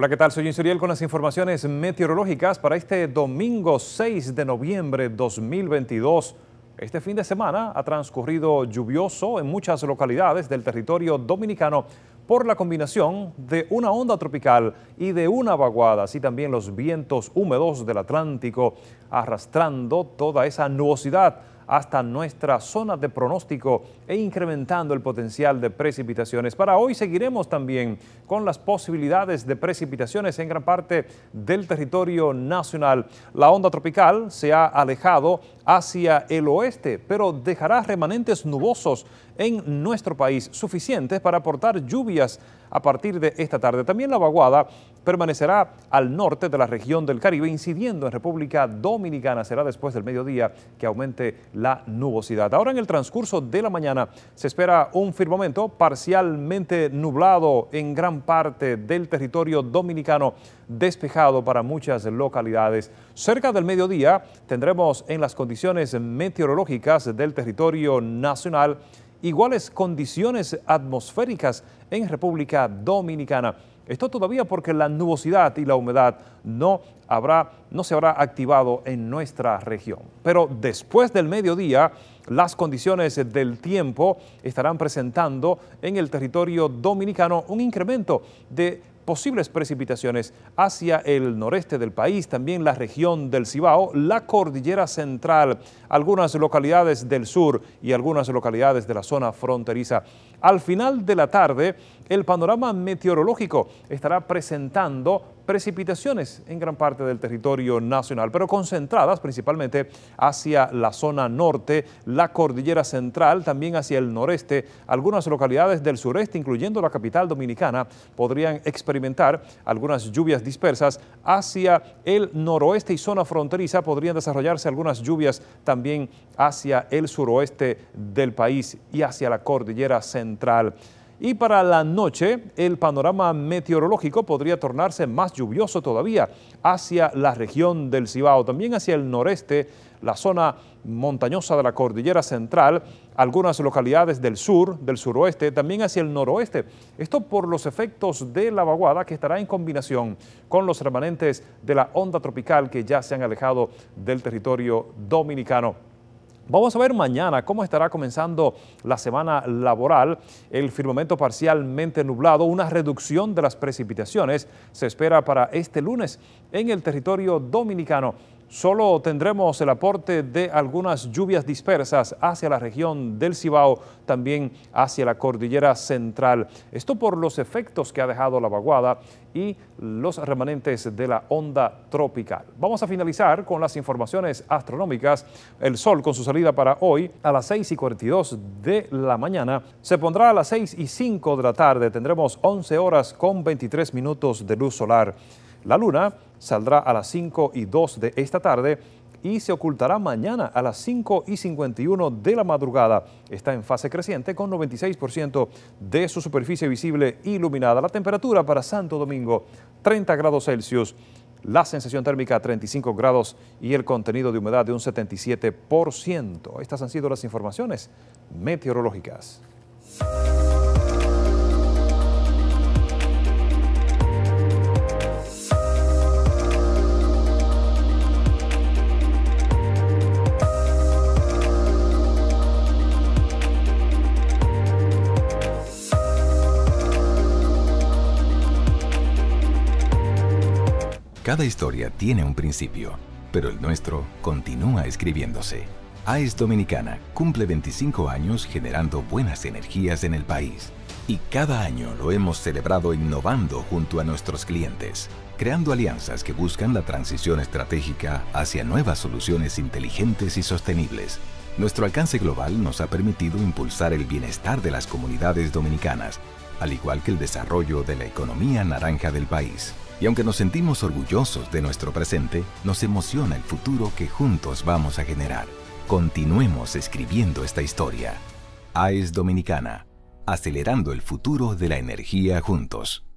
Hola, ¿qué tal? Soy Insuriel con las informaciones meteorológicas para este domingo 6 de noviembre 2022. Este fin de semana ha transcurrido lluvioso en muchas localidades del territorio dominicano por la combinación de una onda tropical y de una vaguada, así también los vientos húmedos del Atlántico arrastrando toda esa nubosidad hasta nuestra zona de pronóstico e incrementando el potencial de precipitaciones. Para hoy seguiremos también con las posibilidades de precipitaciones en gran parte del territorio nacional. La onda tropical se ha alejado hacia el oeste, pero dejará remanentes nubosos en nuestro país suficientes para aportar lluvias a partir de esta tarde. También la vaguada permanecerá al norte de la región del Caribe, incidiendo en República Dominicana. Será después del mediodía que aumente la nubosidad. Ahora en el transcurso de la mañana se espera un firmamento parcialmente nublado en gran parte del territorio dominicano, despejado para muchas localidades. Cerca del mediodía tendremos en las condiciones meteorológicas del territorio nacional iguales condiciones atmosféricas en República Dominicana. Esto todavía porque la nubosidad y la humedad no, habrá, no se habrá activado en nuestra región. Pero después del mediodía, las condiciones del tiempo estarán presentando en el territorio dominicano un incremento de posibles precipitaciones hacia el noreste del país, también la región del Cibao, la cordillera central, algunas localidades del sur y algunas localidades de la zona fronteriza. Al final de la tarde, el panorama meteorológico estará presentando precipitaciones en gran parte del territorio nacional, pero concentradas principalmente hacia la zona norte, la cordillera central, también hacia el noreste. Algunas localidades del sureste, incluyendo la capital dominicana, podrían experimentar algunas lluvias dispersas. Hacia el noroeste y zona fronteriza podrían desarrollarse algunas lluvias también hacia el suroeste del país y hacia la cordillera central. Y para la noche, el panorama meteorológico podría tornarse más lluvioso todavía hacia la región del Cibao, también hacia el noreste, la zona montañosa de la cordillera central, algunas localidades del sur, del suroeste, también hacia el noroeste. Esto por los efectos de la vaguada que estará en combinación con los remanentes de la onda tropical que ya se han alejado del territorio dominicano. Vamos a ver mañana cómo estará comenzando la semana laboral. El firmamento parcialmente nublado, una reducción de las precipitaciones se espera para este lunes en el territorio dominicano. Solo tendremos el aporte de algunas lluvias dispersas hacia la región del Cibao, también hacia la cordillera central. Esto por los efectos que ha dejado la vaguada y los remanentes de la onda tropical. Vamos a finalizar con las informaciones astronómicas. El sol con su salida para hoy a las 6 y 42 de la mañana se pondrá a las 6 y 5 de la tarde. Tendremos 11 horas con 23 minutos de luz solar. La luna saldrá a las 5 y 2 de esta tarde y se ocultará mañana a las 5 y 51 de la madrugada. Está en fase creciente con 96% de su superficie visible iluminada. La temperatura para Santo Domingo 30 grados Celsius, la sensación térmica 35 grados y el contenido de humedad de un 77%. Estas han sido las informaciones meteorológicas. Cada historia tiene un principio, pero el nuestro continúa escribiéndose. AES Dominicana cumple 25 años generando buenas energías en el país. Y cada año lo hemos celebrado innovando junto a nuestros clientes, creando alianzas que buscan la transición estratégica hacia nuevas soluciones inteligentes y sostenibles. Nuestro alcance global nos ha permitido impulsar el bienestar de las comunidades dominicanas, al igual que el desarrollo de la economía naranja del país. Y aunque nos sentimos orgullosos de nuestro presente, nos emociona el futuro que juntos vamos a generar. Continuemos escribiendo esta historia. AES Dominicana, acelerando el futuro de la energía juntos.